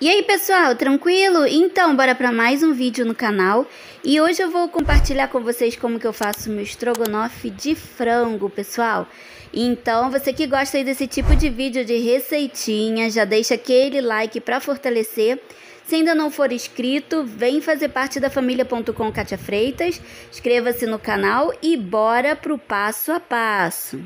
E aí pessoal, tranquilo? Então, bora para mais um vídeo no canal e hoje eu vou compartilhar com vocês como que eu faço meu estrogonofe de frango, pessoal. Então, você que gosta desse tipo de vídeo de receitinha, já deixa aquele like para fortalecer. Se ainda não for inscrito, vem fazer parte da família.com Katia Freitas, inscreva-se no canal e bora pro passo a passo.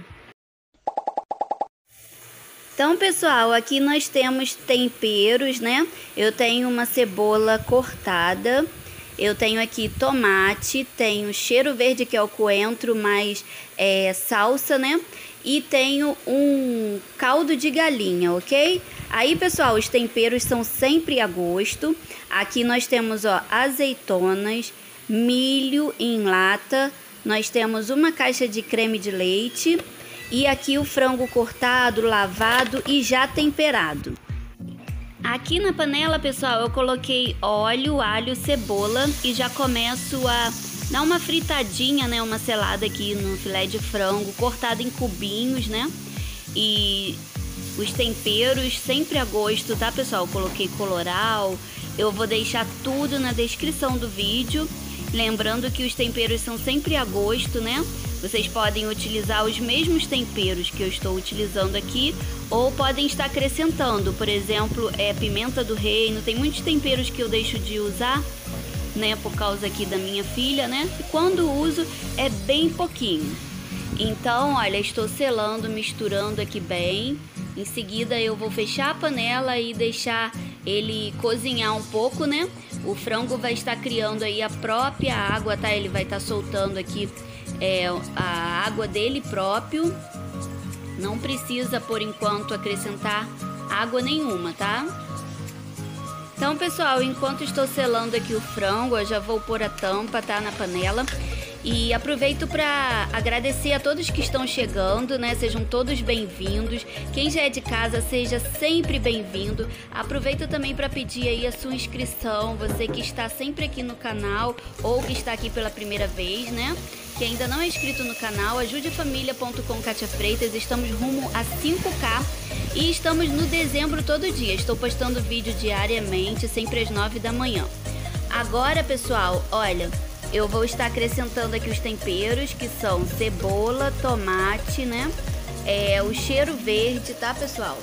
Então, pessoal, aqui nós temos temperos, né? Eu tenho uma cebola cortada, eu tenho aqui tomate, tenho cheiro verde, que é o coentro, mais é, salsa, né? E tenho um caldo de galinha, ok? Aí, pessoal, os temperos são sempre a gosto. Aqui nós temos, ó, azeitonas, milho em lata, nós temos uma caixa de creme de leite, e aqui o frango cortado, lavado e já temperado. Aqui na panela, pessoal, eu coloquei óleo, alho, cebola e já começo a dar uma fritadinha, né, uma selada aqui no filé de frango, cortado em cubinhos, né? E os temperos sempre a gosto, tá, pessoal? Eu coloquei coloral. Eu vou deixar tudo na descrição do vídeo. Lembrando que os temperos são sempre a gosto, né? Vocês podem utilizar os mesmos temperos que eu estou utilizando aqui ou podem estar acrescentando, por exemplo, é pimenta do reino. Tem muitos temperos que eu deixo de usar, né, por causa aqui da minha filha, né? E quando uso é bem pouquinho. Então, olha, estou selando, misturando aqui bem. Em seguida eu vou fechar a panela e deixar ele cozinhar um pouco, né? O frango vai estar criando aí a própria água, tá? Ele vai estar soltando aqui é, a água dele próprio. Não precisa, por enquanto, acrescentar água nenhuma, tá? Então, pessoal, enquanto estou selando aqui o frango, eu já vou pôr a tampa, tá, na panela. E aproveito para agradecer a todos que estão chegando, né? Sejam todos bem-vindos. Quem já é de casa, seja sempre bem-vindo. Aproveito também para pedir aí a sua inscrição, você que está sempre aqui no canal ou que está aqui pela primeira vez, né? Que ainda não é inscrito no canal, ajudefamilia.com Katia Freitas. Estamos rumo a 5K e estamos no dezembro todo dia. Estou postando vídeo diariamente, sempre às 9 da manhã. Agora, pessoal, olha, eu vou estar acrescentando aqui os temperos, que são cebola, tomate, né? É, o cheiro verde, tá, pessoal?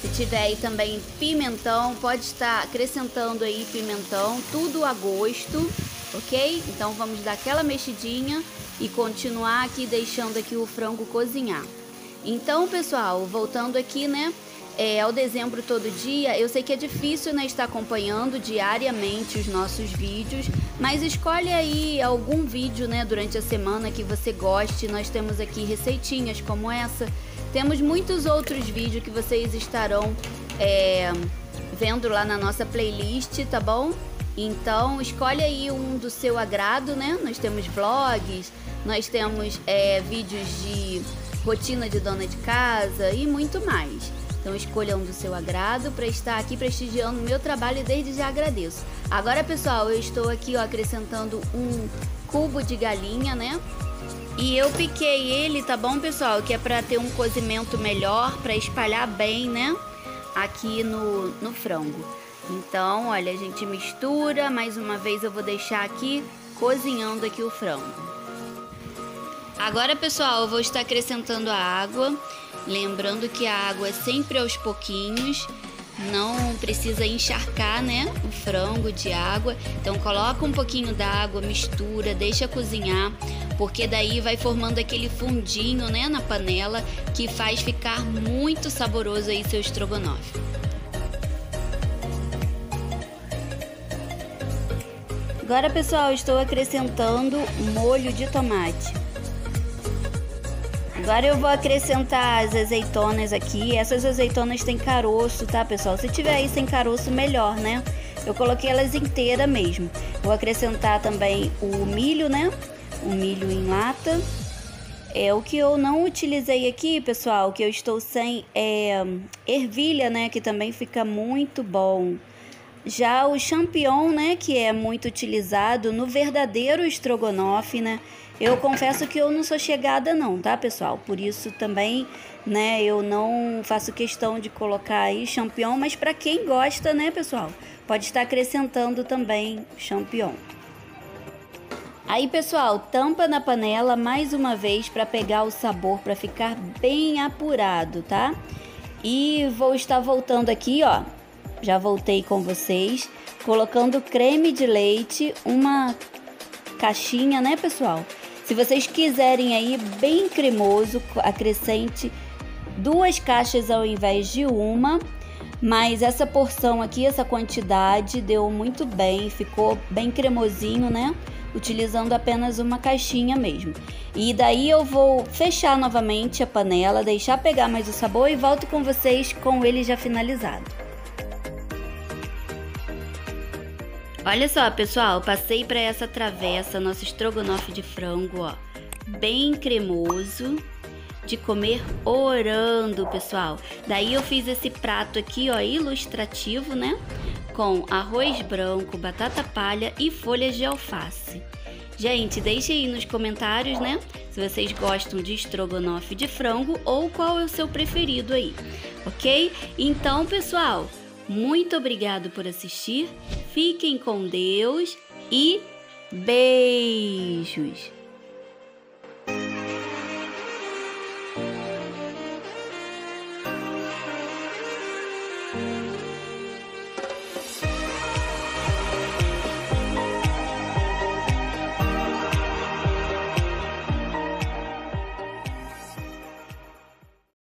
Se tiver aí também pimentão, pode estar acrescentando aí pimentão, tudo a gosto, ok? Então vamos dar aquela mexidinha e continuar aqui deixando aqui o frango cozinhar. Então, pessoal, voltando aqui, né? É, ao dezembro todo dia, eu sei que é difícil né, estar acompanhando diariamente os nossos vídeos, mas escolhe aí algum vídeo né, durante a semana que você goste. Nós temos aqui receitinhas como essa, temos muitos outros vídeos que vocês estarão é, vendo lá na nossa playlist, tá bom? Então escolhe aí um do seu agrado, né? Nós temos vlogs, nós temos é, vídeos de rotina de dona de casa e muito mais. Então escolha um do seu agrado para estar aqui prestigiando o meu trabalho e desde já agradeço. Agora, pessoal, eu estou aqui ó, acrescentando um cubo de galinha, né? E eu piquei ele, tá bom, pessoal? Que é para ter um cozimento melhor, para espalhar bem, né? Aqui no, no frango. Então, olha, a gente mistura. Mais uma vez eu vou deixar aqui cozinhando aqui o frango. Agora, pessoal, eu vou estar acrescentando a água. Lembrando que a água é sempre aos pouquinhos, não precisa encharcar, né, o frango de água. Então coloca um pouquinho d'água, mistura, deixa cozinhar, porque daí vai formando aquele fundinho, né, na panela que faz ficar muito saboroso aí seu estrogonofe. Agora, pessoal, estou acrescentando molho de tomate. Agora eu vou acrescentar as azeitonas aqui. Essas azeitonas têm caroço, tá, pessoal? Se tiver aí sem caroço, melhor, né? Eu coloquei elas inteiras mesmo. Vou acrescentar também o milho, né? O milho em lata. É o que eu não utilizei aqui, pessoal, que eu estou sem é, ervilha, né? Que também fica muito bom. Já o champignon, né, que é muito utilizado no verdadeiro estrogonofe, né? Eu confesso que eu não sou chegada não, tá, pessoal? Por isso também, né, eu não faço questão de colocar aí champignon, mas para quem gosta, né, pessoal, pode estar acrescentando também champignon. Aí, pessoal, tampa na panela mais uma vez para pegar o sabor, para ficar bem apurado, tá? E vou estar voltando aqui, ó. Já voltei com vocês, colocando creme de leite, uma caixinha, né, pessoal? Se vocês quiserem aí bem cremoso, acrescente duas caixas ao invés de uma. Mas essa porção aqui, essa quantidade, deu muito bem, ficou bem cremosinho, né? utilizando apenas uma caixinha mesmo. E daí eu vou fechar novamente a panela, deixar pegar mais o sabor e volto com vocês com ele já finalizado. Olha só, pessoal, passei para essa travessa nosso estrogonofe de frango, ó, bem cremoso, de comer orando, pessoal. Daí eu fiz esse prato aqui, ó, ilustrativo, né? com arroz branco, batata palha e folhas de alface. Gente, deixe aí nos comentários, né? Se vocês gostam de estrogonofe de frango ou qual é o seu preferido aí, ok? Então, pessoal, muito obrigado por assistir. Fiquem com Deus e beijos!